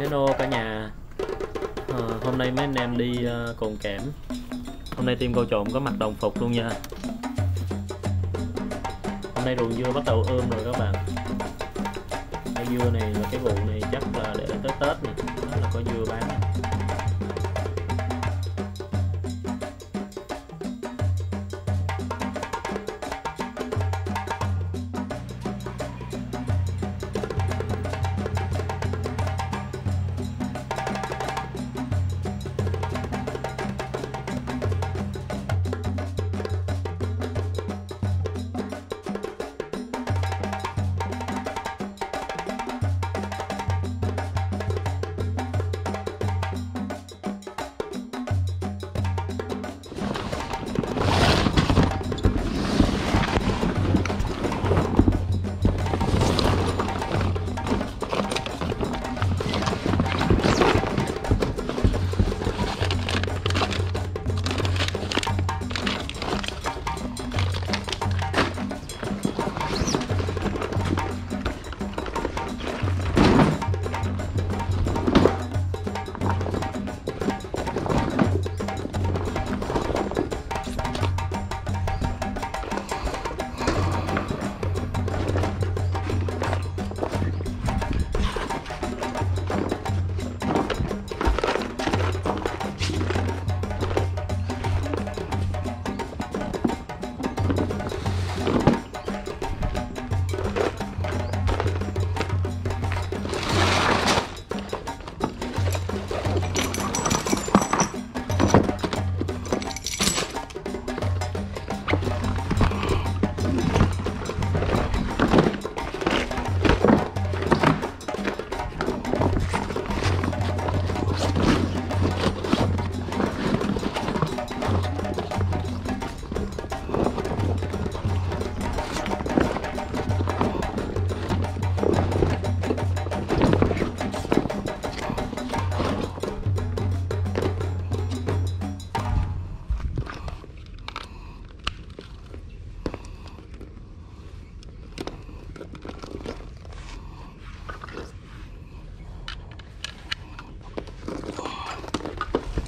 Hello cả nhà. À, Hôm nay mấy anh em đi uh, cồn kẽm Hôm nay team câu trộn có mặc đồng phục luôn nha. Hôm nay ruộng dưa bắt đầu ươm rồi các bạn. Cái dưa này là cái vụ này chắc là để tới Tết này Đó là có dưa bán.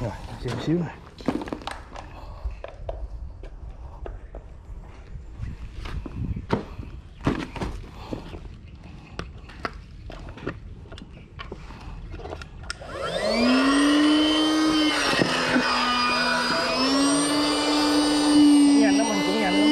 Rồi xem xíu này nhanh lắm mình cũng nhanh lắm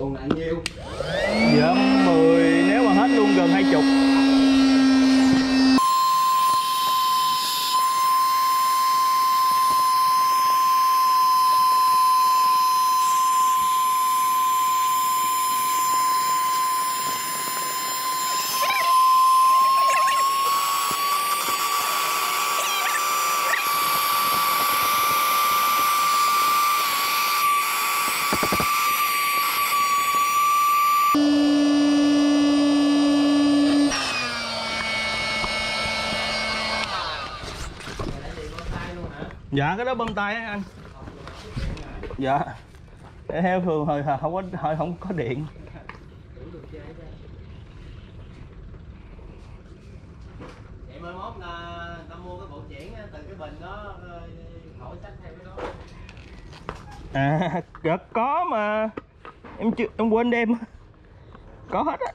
còn nặng nhiêu dạ 10 nếu mà hết luôn gần hai chục. Dạ cái đó bơm tay á anh. Dạ. Để theo thường hồi không có hồi không có điện. Vậy mai mốt là ta mua cái bộ chuyển á, từ cái bình đó ờ, khỏi sách theo cái đó. À dạ có mà. Em chưa em quên đem. Có hết á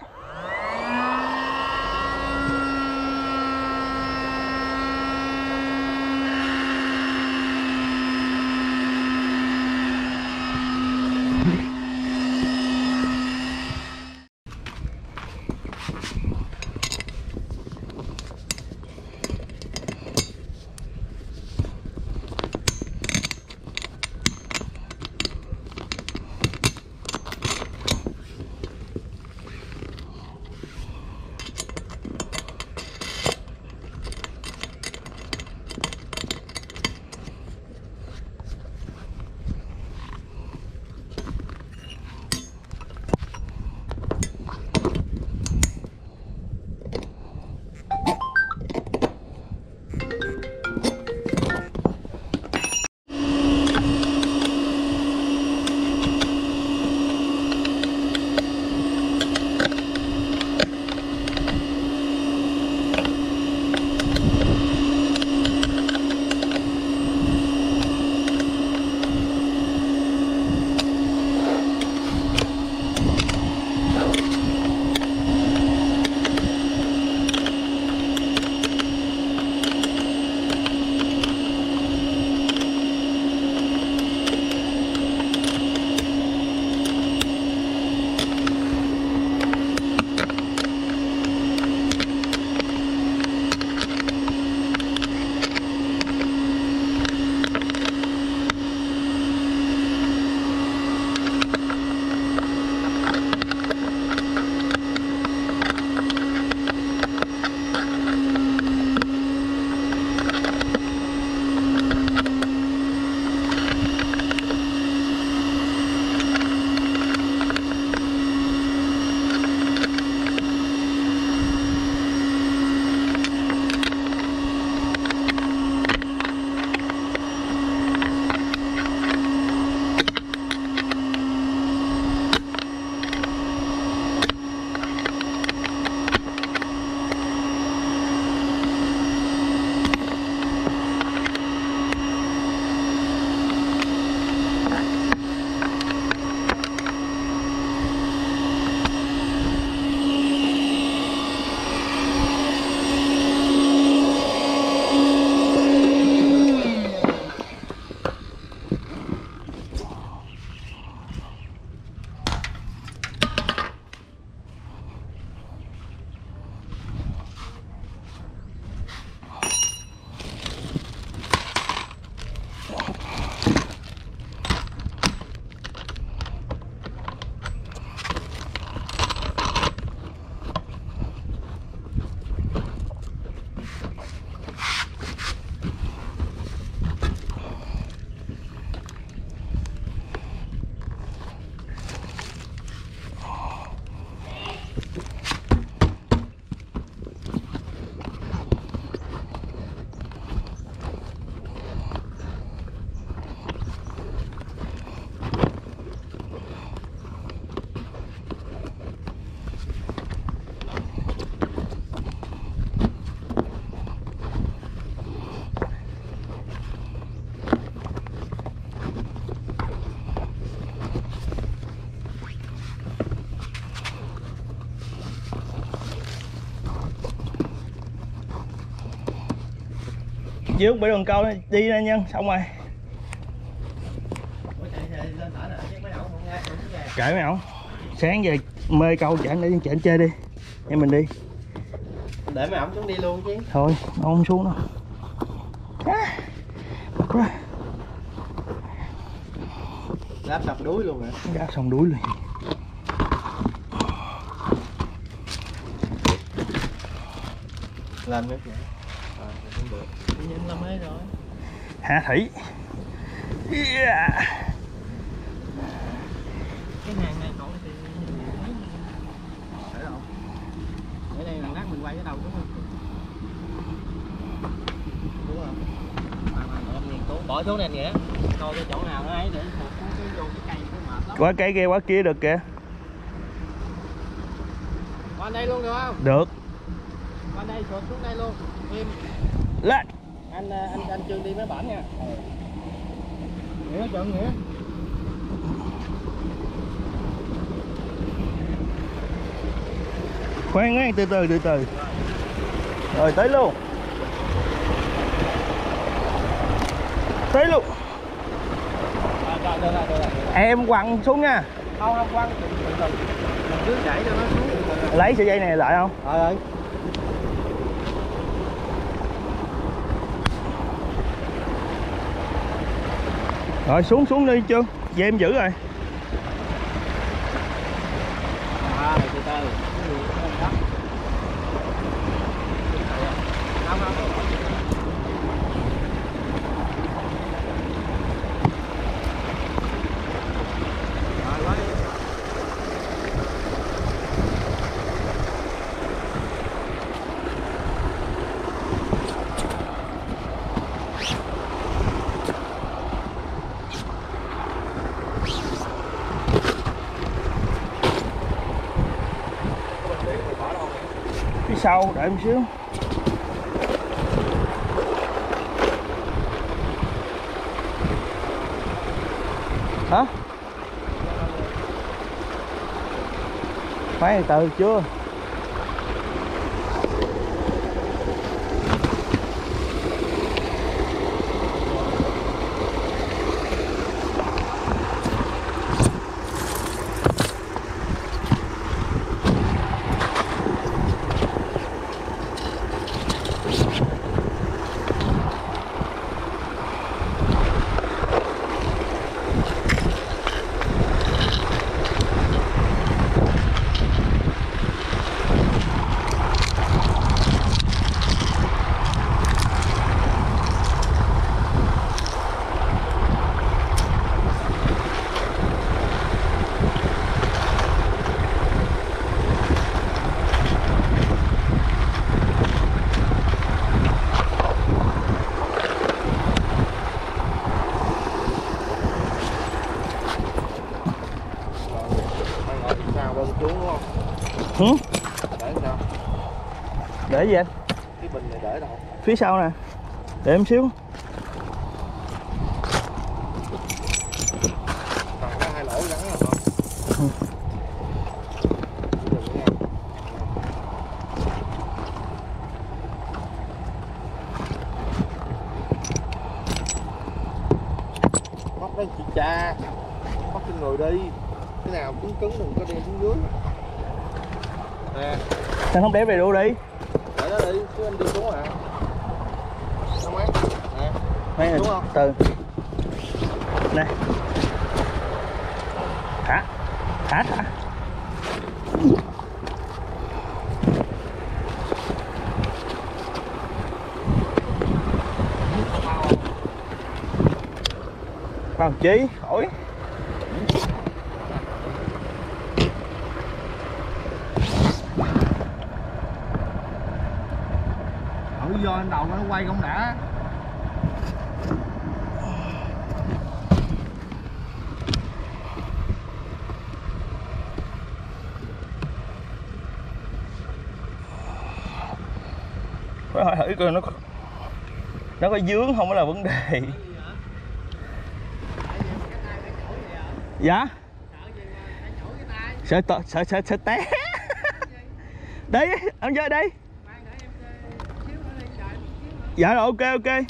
dưới bị đường câu đi ra nhân xong rồi. Kệ mấy ổng sáng về mê câu chạy để chạy chơi đi. Em mình đi. Để mấy ổng xuống đi luôn chứ. Thôi ông không xuống đâu. À, bật ra đáp sập đuối luôn hả? Ra xong đuối liền. Lên nước à, là rồi. Hạ thủy? Yeah. cái hàng này cậu thì phải không để đây là lát mình quay cái đầu đúng không? Đúng không mà mà nữa nghiên cứu bỏ xuống này nghĩa coi cái chỗ nào nó ấy để thuộc cái vô cái cây nó mệt lắm. Quá cái kia quá kia được kìa. Qua đây luôn được không? Được. Qua đây sụt xuống đây luôn. Im lên À, anh anh anh chưa đi với bản nha. Ừ. Nghĩa trận nghĩa. Khoan ngay từ từ từ từ. Rồi tới luôn. Tới luôn. À, em quăng xuống nha. Không không quăng. Từ từ. Mình cứ để cho nó xuống. Lấy sợi dây này lại không? Ờ. ờ. Rồi. xuống xuống đi chưa dây em giữ Rồi, từ từ. Không, không. Không, không. Rồi, quá đi. phía sau đợi một xíu. Hả? Phải từ chưa? Xuống đúng không? hử Để sao? để gì anh Cái bình này để đâu? phía sau nè để em xíu Còn có hai lỗ gắn rồi không? Nghe. Móc lên chị cha Móc trên người đi Cái nào cứng cứng đừng có đem xuống dưới. Nè. Anh không để về đâu đi? Để đó đi chứ anh đi xuống hả không ấy nè. Mấy không? từ. Nè. Thả. Thả thả. Bao chí khỏi vô anh đầu nó quay không đã. Phải hỏi thử coi nó nó có dướng không là vấn đề. Dạ? Sợ sợ sợ sợ, té. Đây ông chơi đi dạ rồi ok ok.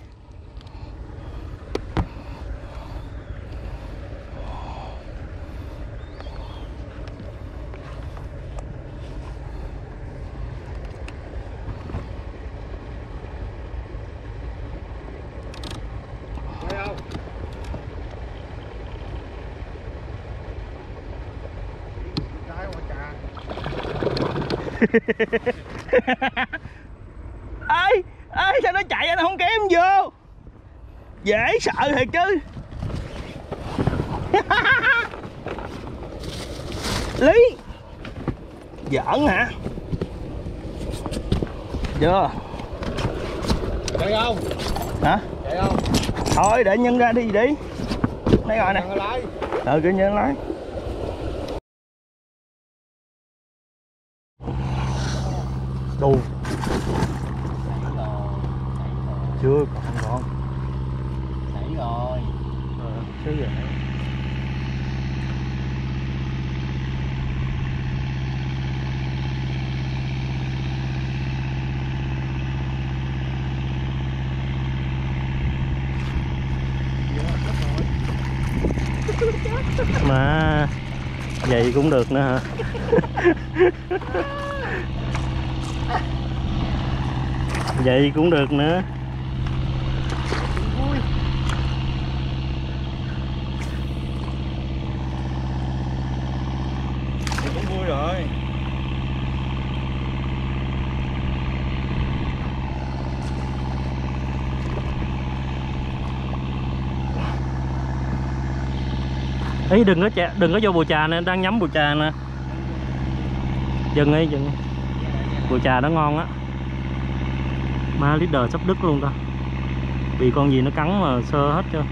Thấy ê sao nó chạy anh không kéo em vô. Dễ sợ thiệt chứ. Lý. Giỡn hả? Chưa chạy không? Hả? Chạy không? Thôi để nhân ra đi đi. Đây rồi nè. Ừ cái nhân lái. Đù chưa còn còn. Sấy rồi. Ờ sấy rồi mà vậy cũng được nữa hả? Vậy cũng được nữa. Ý đừng có chà, đừng có vô bùa trà nè đang nhắm bùa trà nè. Dừng đi dừng bùa trà đó ngon á. Ma leader sắp đứt luôn ta. Bị con gì nó cắn mà sơ hết chưa?